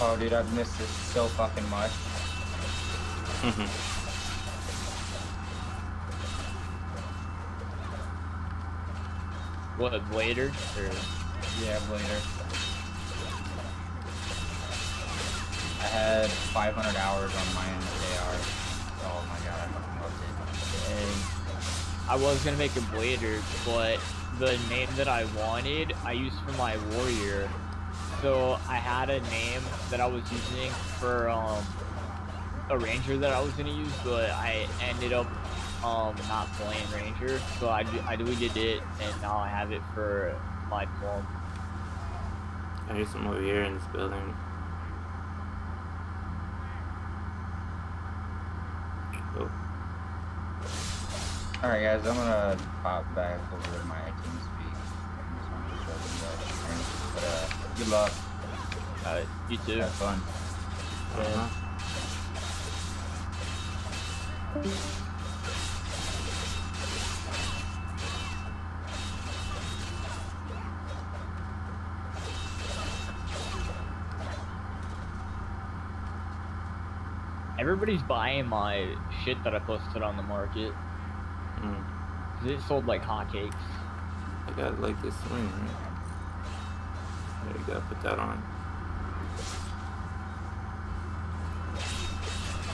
Oh, dude, I've missed this so fucking much. Mm-hmm. what, later? Or... Yeah, later. I had 500 hours on my end of AR. Oh my god, I fucking loved it. And I was gonna make a blader, but the name that I wanted, I used for my warrior. So I had a name that I was using for um, a ranger that I was gonna use, but I ended up um, not playing ranger, so I, I deleted it, and now I have it for my plum. I hear some over here in this building. Oh. Alright guys, I'm gonna pop back over to my TeamSpeak. But uh, good luck. Uh, you too. Have fun. Uh-huh. Everybody's buying my shit that I posted on the market. Mm. It sold like hotcakes. I got like this swing, right? There you go, put that on.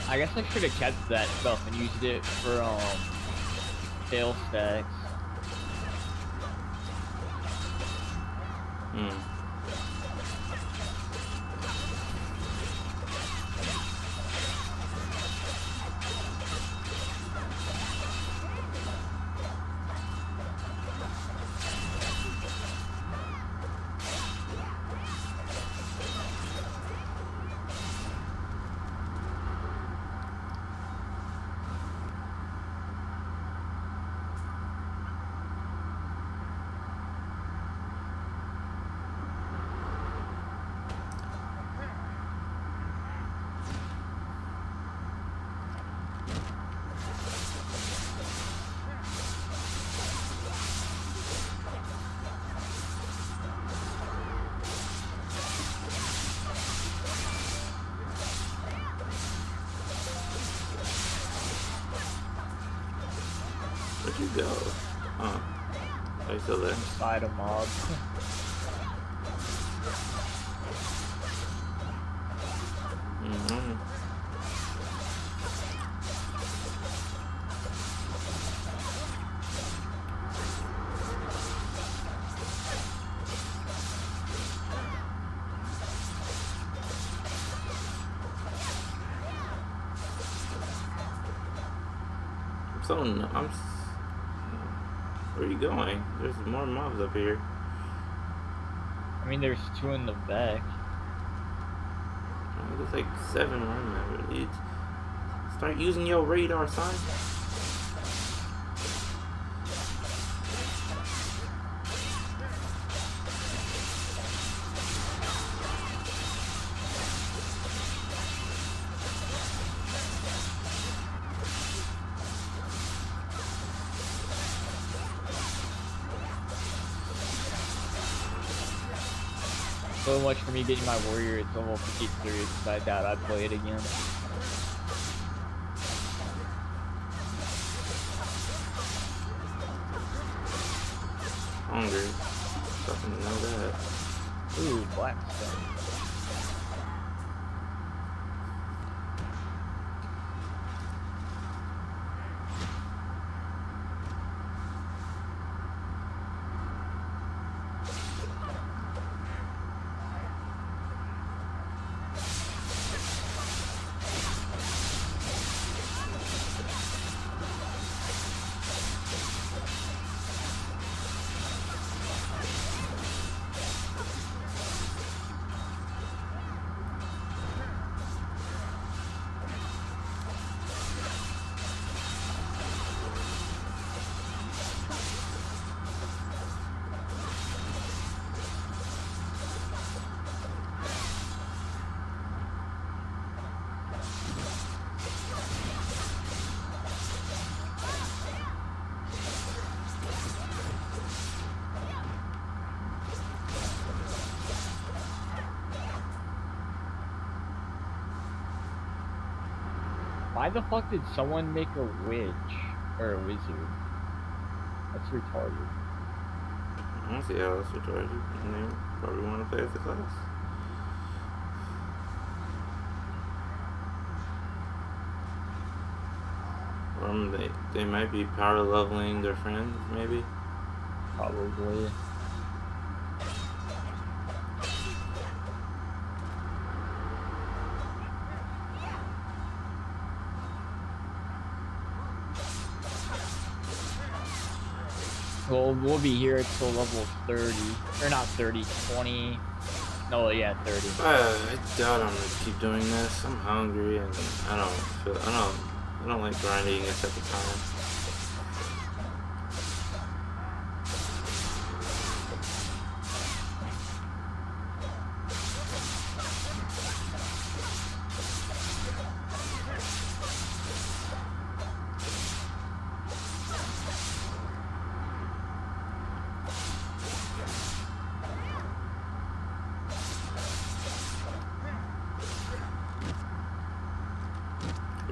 I guess I should have kept that stuff and used it for um fail stacks. Hmm. Where'd you go? Oh. Are you still there? Inside a mob. Mm-hmm. I'm so I'm. Where are you going? There's more mobs up here. I mean, there's two in the back. There's like seven now. Dude. Start using your radar, son. So much for me getting my warrior. It's almost 53 because I doubt I'd play it again. Hungry. Fucking know that. Ooh, blackstone. Why the fuck did someone make a witch or a wizard? That's retarded. I don't see how else retarded. And they probably want to play with the class. Or um, they they might be power leveling their friends, maybe. Probably. Well, we'll be here until level 30. Or not 30, 20. No, yeah, 30. Uh, I doubt I'm gonna keep doing this. I'm hungry and I don't feel I don't I don't like grinding this at the time.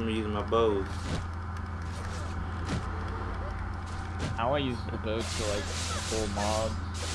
I'm using my bows. I want to use the boat to like pull mobs.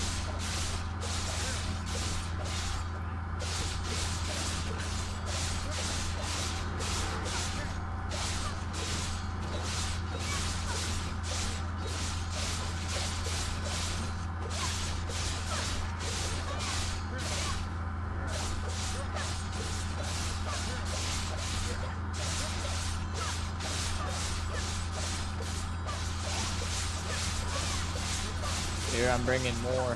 Here, I'm bringing more.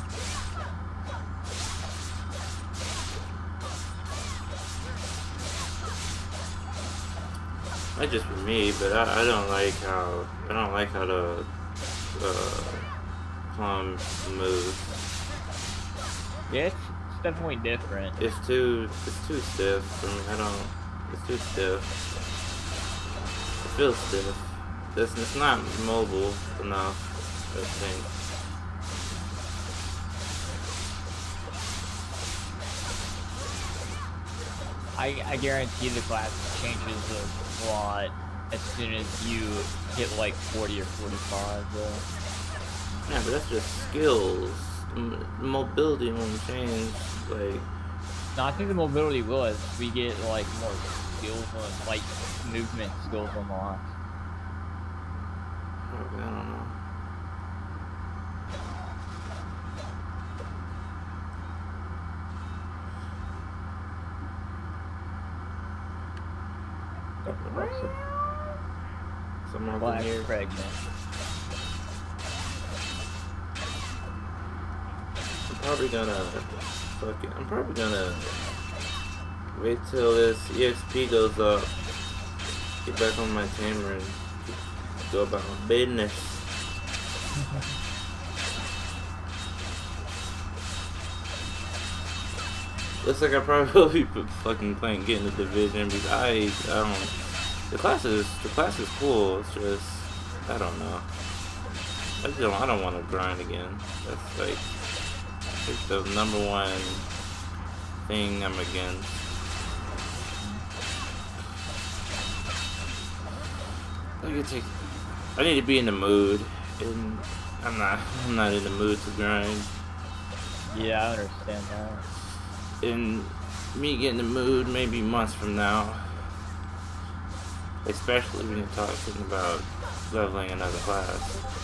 Might just be me, but I, I don't like how I don't like how the uh, plum moves. Yeah, it's, it's definitely different. It's too it's too stiff for me. I don't. It's too stiff. It feels stiff. It's, it's not mobile enough. I think. I, I guarantee the class changes a lot as soon as you hit like 40 or 45. Though. Yeah, but that's just skills. M- mobility won't change. Like No, I think the mobility will as we get like more skills on like movement skills unlocked. I don't know. Someone Black here. pregnant. I'm probably gonna fuck it. I'm probably gonna wait till this EXP goes up. Get back on my tamer and go about my business. Looks like I probably will be fucking playing getting the division because I I don't the class is the class is cool. It's just I don't know. I just don't I don't want to grind again. That's like it's the number one thing I'm against. I could take. I need to be in the mood, and I'm not. I'm not in the mood to grind. Yeah, I understand that. And me getting the mood maybe months from now. Especially when you're talking about leveling another class.